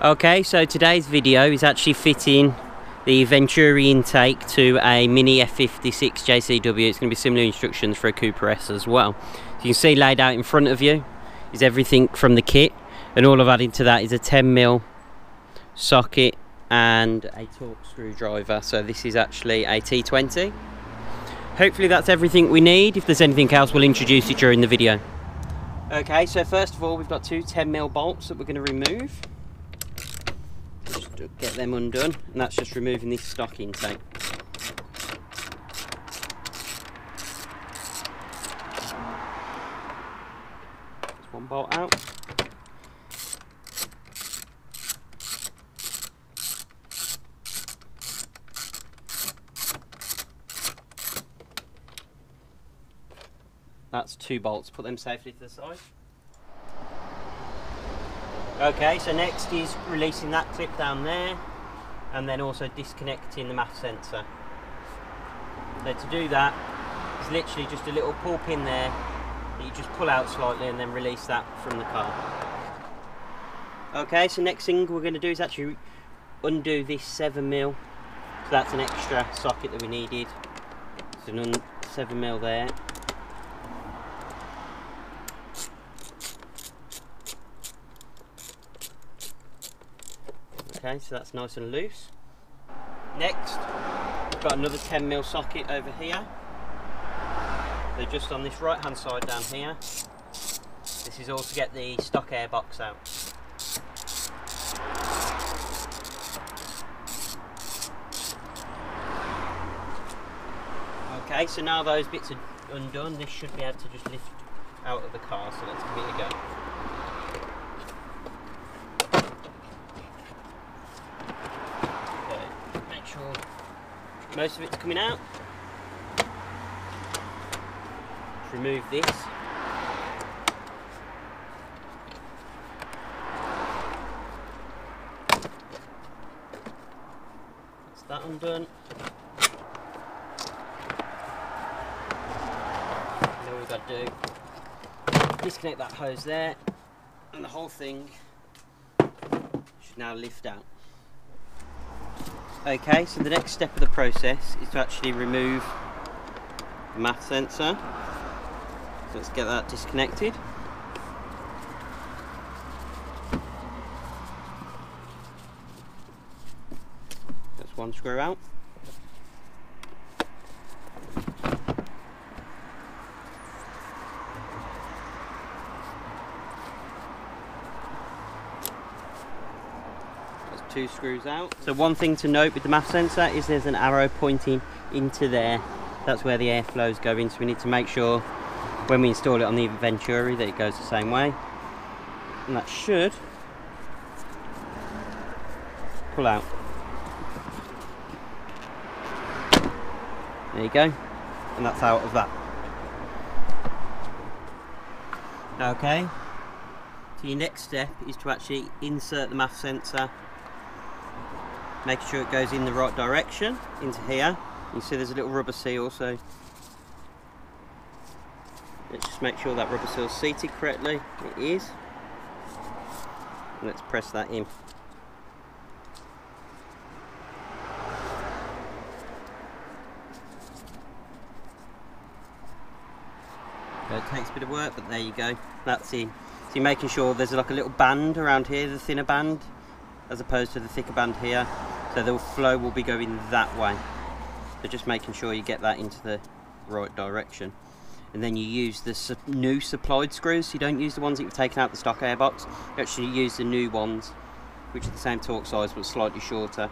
Okay, so today's video is actually fitting the Eventuri intake to a Mini F56 JCW. It's going to be similar instructions for a Cooper S as well. So you can see laid out in front of you is everything from the kit and all I've added to that is a 10mm socket and a Torx screwdriver. So this is actually a T20. Hopefully that's everything we need. If there's anything else we'll introduce it during the video. Okay, so first of all we've got two 10mm bolts that we're going to remove just get them undone and that's just removing this stock intake There's one bolt out. That's two bolts. Put them safely to the side Okay, so next is releasing that clip down there and then also disconnecting the MAF sensor. So to do that, it's literally just a little pull pin there that you just pull out slightly and then release that from the car. Okay, so next thing we're going to do is actually undo this 7mm. So that's an extra socket that we needed. It's an 7mm there. Okay, so that's nice and loose. Next, we've got another 10mm socket over here. They're just on this right hand side down here. This is all to get the stock air box out. Okay, so now those bits are undone, this should be able to just lift out of the car, so let's give it a go. Most of it's coming out. Let's remove this. That's that undone. Now we've got to do disconnect that hose there and the whole thing should now lift out. Okay, so the next step of the process is to actually remove the MAF sensor. So let's get that disconnected. That's one screw out. Two screws out. So one thing to note with the MAF sensor is there's an arrow pointing into there. That's where the airflow is going, So we need to make sure when we install it on the Eventuri that it goes the same way. And that should pull out. There you go. And that's out of that. Okay. So your next step is to actually insert the MAF sensor making sure it goes in the right direction into here. You see there's a little rubber seal so let's just make sure that rubber seal is seated correctly. It is. Let's press that in. It takes a bit of work but there you go. That's in so you're making sure there's like a little band around here the thinner band as opposed to the thicker band here so the flow will be going that way. So just making sure you get that into the right direction. And then you use the su new supplied screws. You don't use the ones that you've taken out the stock airbox. You actually use the new ones which are the same torque size but slightly shorter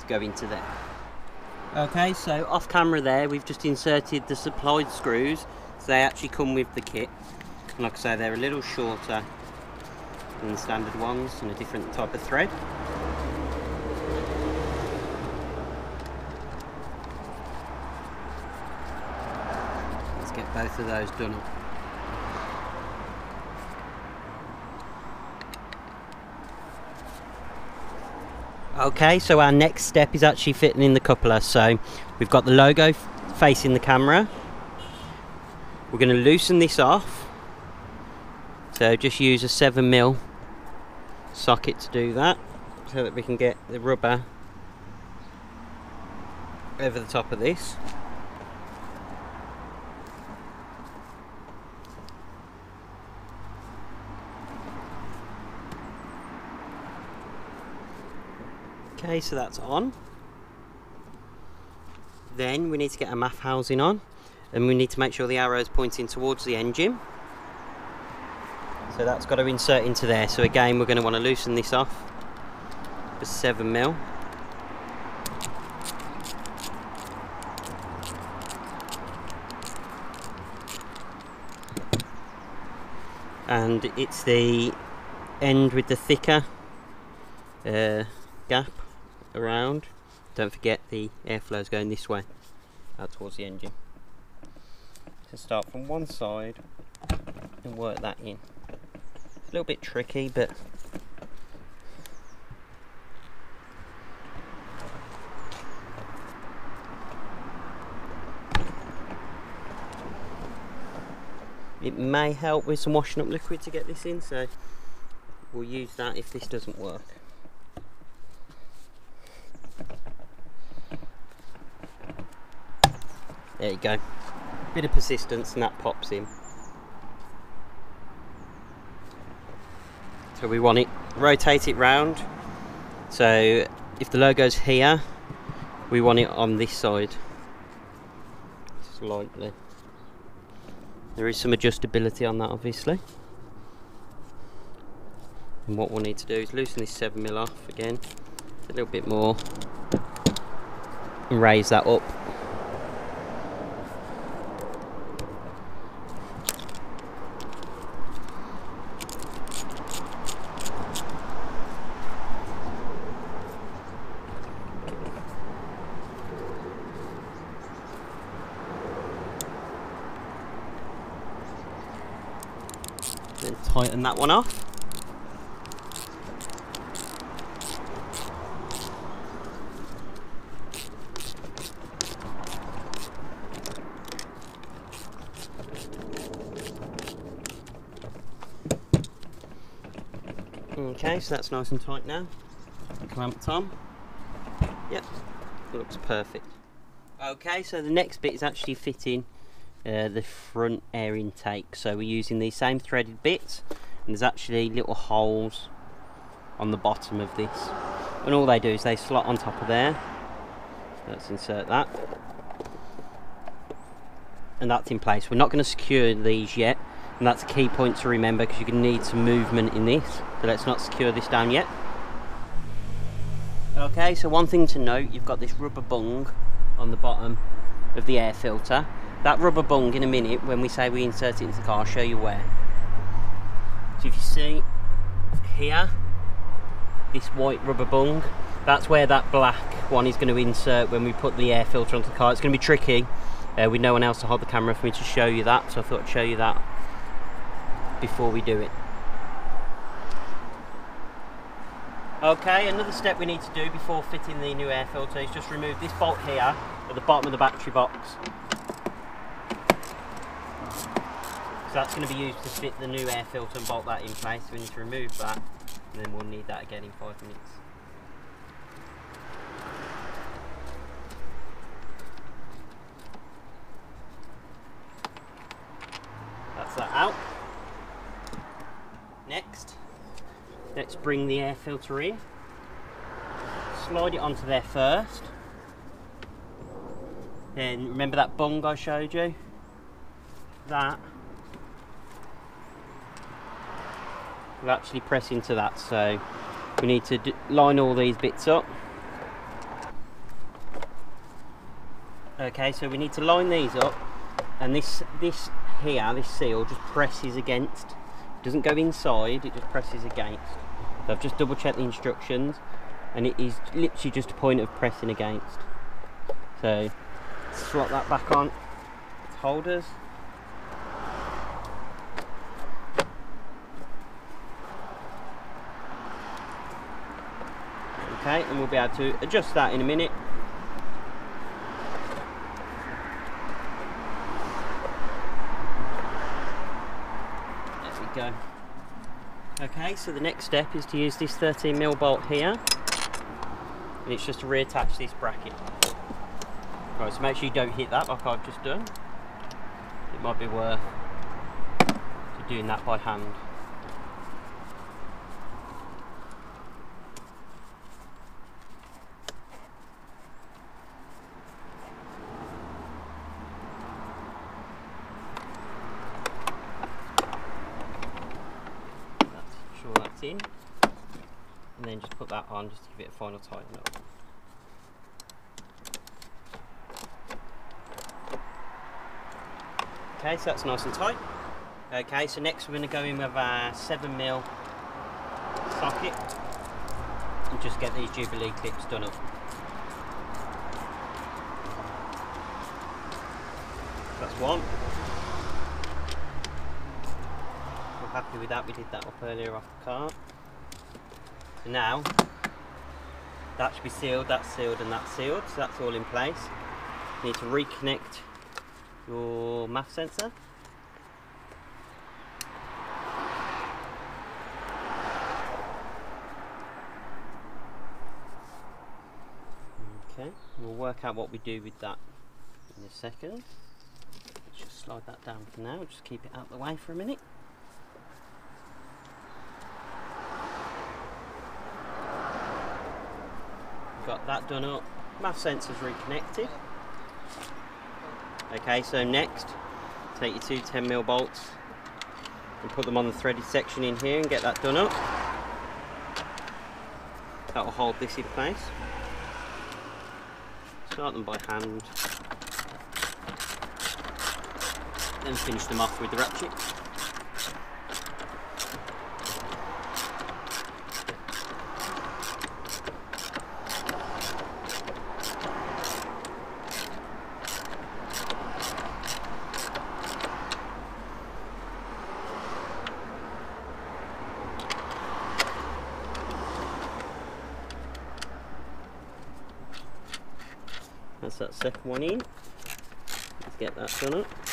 to go into there. Okay so off camera there we've just inserted the supplied screws. So they actually come with the kit. And like I say they're a little shorter than the standard ones and a different type of thread both of those done up. Okay, so our next step is actually fitting in the coupler. So we've got the logo facing the camera. We're going to loosen this off. So just use a 7mm socket to do that. so that we can get the rubber over the top of this. Okay, so that's on. Then we need to get a MAF housing on and we need to make sure the arrow is pointing towards the engine. So that's got to insert into there. So again, we're going to want to loosen this off for 7 mil. And it's the end with the thicker uh, gap around. Don't forget the airflow is going this way, out towards the engine. So start from one side and work that in. A little bit tricky, but it may help with some washing up liquid to get this in, so we'll use that if this doesn't work. There you go. Bit of persistence and that pops in. So we want it, rotate it round. So if the logo's here, we want it on this side. Slightly. There is some adjustability on that obviously. And what we'll need to do is loosen this 7mm off again, a little bit more, and raise that up Then tighten that one off. Okay, so that's nice and tight now. Clamped on. Yep, looks perfect. Okay, so the next bit is actually fitting uh, the front air intake. So we're using these same threaded bits and there's actually little holes on the bottom of this. And all they do is they slot on top of there. Let's insert that. And that's in place. We're not going to secure these yet. And that's a key point to remember because you're going to need some movement in this. So let's not secure this down yet. Okay, so one thing to note, you've got this rubber bung on the bottom of the air filter that rubber bung in a minute, when we say we insert it into the car, I'll show you where. If you see here, this white rubber bung, that's where that black one is going to insert when we put the air filter onto the car. It's going to be tricky uh, with no one else to hold the camera for me to show you that, so I thought I'd show you that before we do it. Okay, another step we need to do before fitting the new air filter is just remove this bolt here at the bottom of the battery box. So that's going to be used to fit the new air filter and bolt that in place. We need to remove that and then we'll need that again in five minutes. That's that out. Next, let's bring the air filter in. Slide it onto there first. Then remember that bung I showed you? That we'll actually press into that so we need to line all these bits up. Okay so we need to line these up and this this here this seal just presses against it doesn't go inside it just presses against. So I've just double checked the instructions and it is literally just a point of pressing against. So slot that back on. Its holders okay and we'll be able to adjust that in a minute there we go okay so the next step is to use this 13 mil bolt here and it's just to reattach this bracket. Right, so make sure you don't hit that like I've just done. It might be worth doing that by hand. That's sure that's in. And then just put that on just to give it a final tighten up. Okay, so that's nice and tight. Okay, so next we're going to go in with our 7mm socket and just get these Jubilee clips done up. That's one. We're happy with that, we did that up earlier off the cart. So now, that should be sealed, that's sealed and that's sealed, so that's all in place. You need to reconnect your MAF sensor. Okay, we'll work out what we do with that in a second. Let's just slide that down for now, just keep it out of the way for a minute. Got that done up, MAF sensor's reconnected. Okay, so next, take your two 10mm bolts and put them on the threaded section in here and get that done up. That will hold this in place. Start them by hand, then finish them off with the ratchet. That's that second one in. Let's get that done up.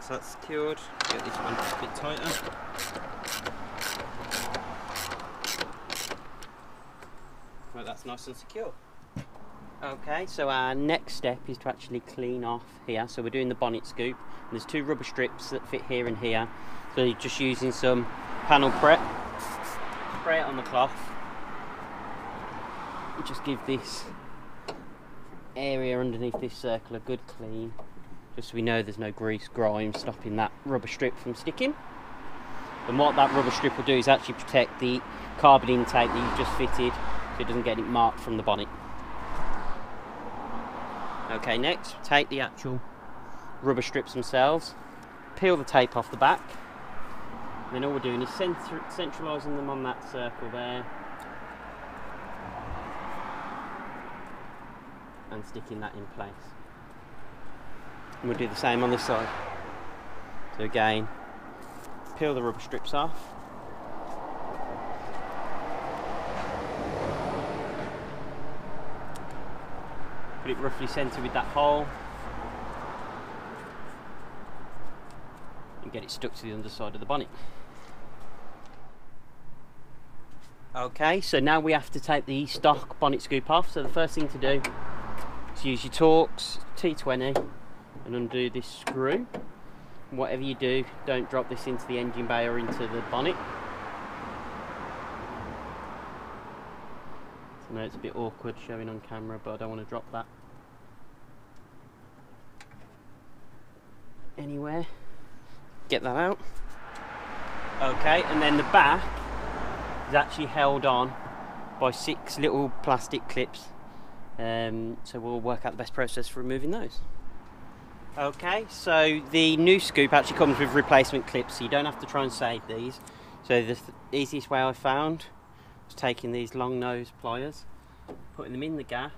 So that's that secured. Get this one a bit tighter. Right, that's nice and secure. Okay, so our next step is to actually clean off here. So we're doing the bonnet scoop. And there's two rubber strips that fit here and here. So you're just using some panel prep. Spray it on the cloth. Just give this area underneath this circle a good clean so we know there's no grease, grime stopping that rubber strip from sticking. And what that rubber strip will do is actually protect the carbon intake that you've just fitted so it doesn't get it marked from the bonnet. Okay, next, take the actual rubber strips themselves, peel the tape off the back, and then all we're doing is centralising them on that circle there, and sticking that in place. And we'll do the same on this side. So again, peel the rubber strips off. Put it roughly centre with that hole. And get it stuck to the underside of the bonnet. Okay, so now we have to take the stock bonnet scoop off. So the first thing to do is use your Torx T20 and undo this screw. Whatever you do, don't drop this into the engine bay or into the bonnet. I know it's a bit awkward showing on camera, but I don't want to drop that anywhere. Get that out. Okay, and then the back is actually held on by six little plastic clips. Um, so we'll work out the best process for removing those. Okay, so the new scoop actually comes with replacement clips, so you don't have to try and save these. So the th easiest way I found was taking these long nose pliers, putting them in the gap,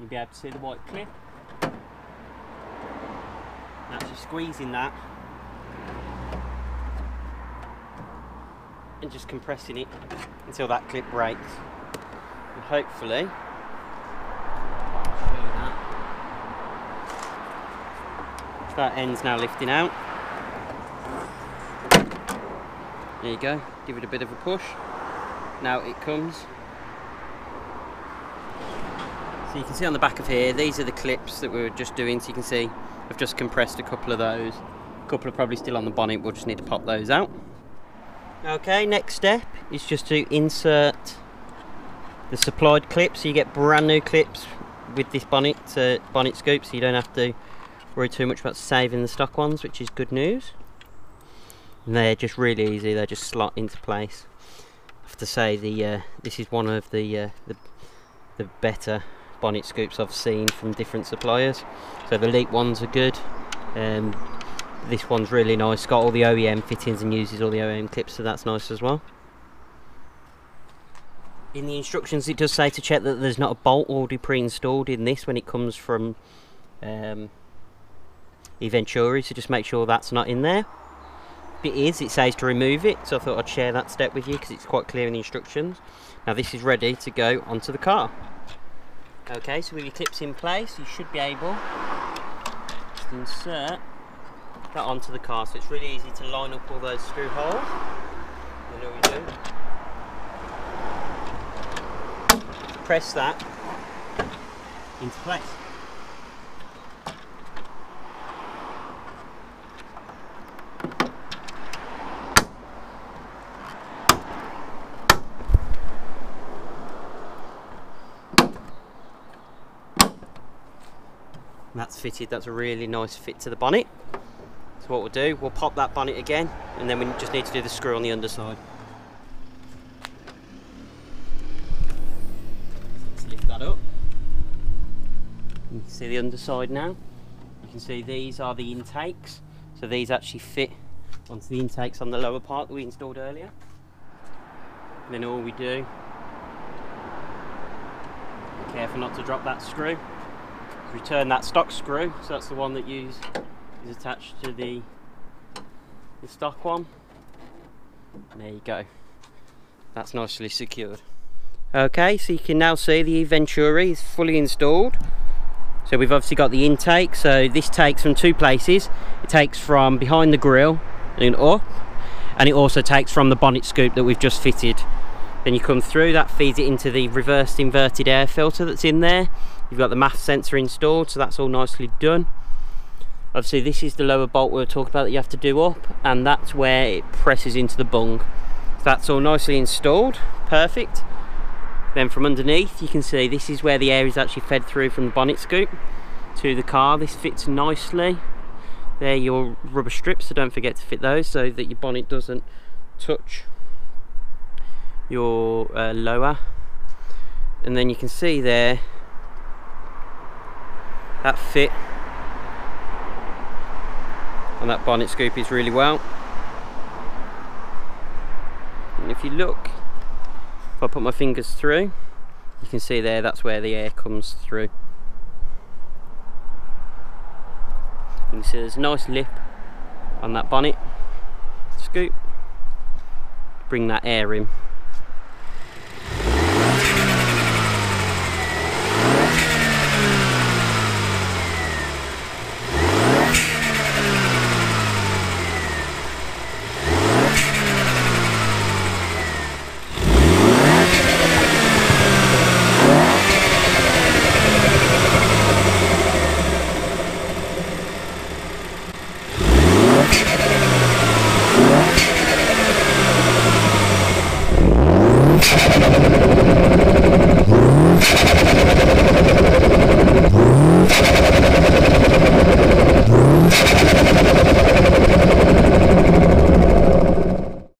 you'll be able to see the white clip. Actually squeezing that and just compressing it until that clip breaks. And hopefully that end's now lifting out. There you go, give it a bit of a push. Now it comes. So you can see on the back of here, these are the clips that we were just doing, so you can see I've just compressed a couple of those. A couple are probably still on the bonnet, we'll just need to pop those out. Okay, next step is just to insert the supplied clips. So you get brand new clips with this bonnet, uh, bonnet scoop, so you don't have to worry too much about saving the stock ones, which is good news. And they're just really easy, they just slot into place. I have to say, the uh, this is one of the, uh, the, the better bonnet scoops I've seen from different suppliers. So the Leap ones are good. Um, this one's really nice, got all the OEM fittings and uses all the OEM clips, so that's nice as well. In the instructions it does say to check that there's not a bolt already pre-installed in this when it comes from um, Eventuri, so just make sure that's not in there. If it is, it says to remove it, so I thought I'd share that step with you because it's quite clear in the instructions. Now this is ready to go onto the car. Okay, so with your clips in place, you should be able to insert that onto the car. So it's really easy to line up all those screw holes. Know what you do. Press that into place. that's fitted that's a really nice fit to the bonnet. So what we'll do we'll pop that bonnet again and then we just need to do the screw on the underside. Let's lift that up. You can see the underside now. You can see these are the intakes. So these actually fit onto the intakes on the lower part that we installed earlier. And then all we do careful not to drop that screw return that stock screw. So that's the one that you is attached to the the stock one. And there you go. That's nicely secured. Okay so you can now see the Eventuri is fully installed. So we've obviously got the intake. So this takes from two places. It takes from behind the grill and up and it also takes from the bonnet scoop that we've just fitted. Then you come through that feeds it into the reversed inverted air filter that's in there You've got the MAF sensor installed, so that's all nicely done. Obviously this is the lower bolt we were talking about that you have to do up, and that's where it presses into the bung. So that's all nicely installed, perfect. Then from underneath you can see this is where the air is actually fed through from the bonnet scoop to the car. This fits nicely. There your rubber strips, so don't forget to fit those so that your bonnet doesn't touch your uh, lower. And then you can see there that fit. On that bonnet scoop is really well. And if you look if I put my fingers through you can see there that's where the air comes through. You can see there's a nice lip on that bonnet scoop. Bring that air in